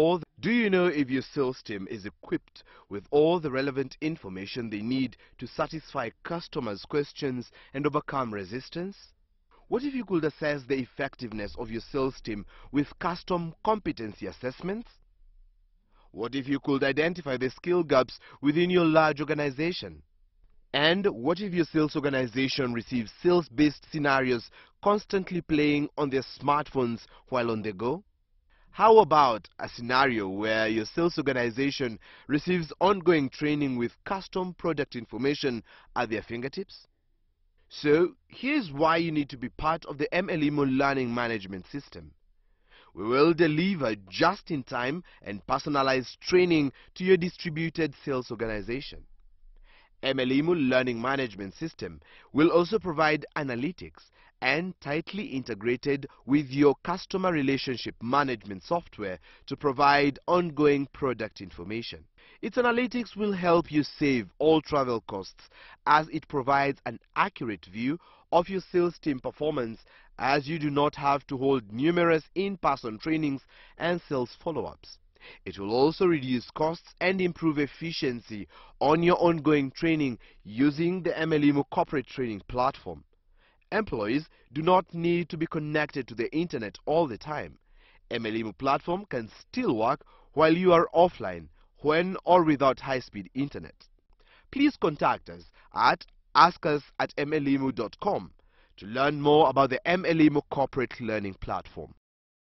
Or do you know if your sales team is equipped with all the relevant information they need to satisfy customers' questions and overcome resistance? What if you could assess the effectiveness of your sales team with custom competency assessments? What if you could identify the skill gaps within your large organization? And what if your sales organization receives sales-based scenarios constantly playing on their smartphones while on the go? How about a scenario where your sales organization receives ongoing training with custom product information at their fingertips? So, here's why you need to be part of the mElimu learning management system. We will deliver just-in-time and personalized training to your distributed sales organization. mElimu Learning Management System will also provide analytics and tightly integrated with your customer relationship management software to provide ongoing product information. Its analytics will help you save all travel costs as it provides an accurate view of your sales team performance as you do not have to hold numerous in-person trainings and sales follow-ups. It will also reduce costs and improve efficiency on your ongoing training using the mElimu corporate training platform. Employees do not need to be connected to the internet all the time. mElimu platform can still work while you are offline, when or without high-speed internet. Please contact us at askus at melimu.com to learn more about the mElimu corporate learning platform.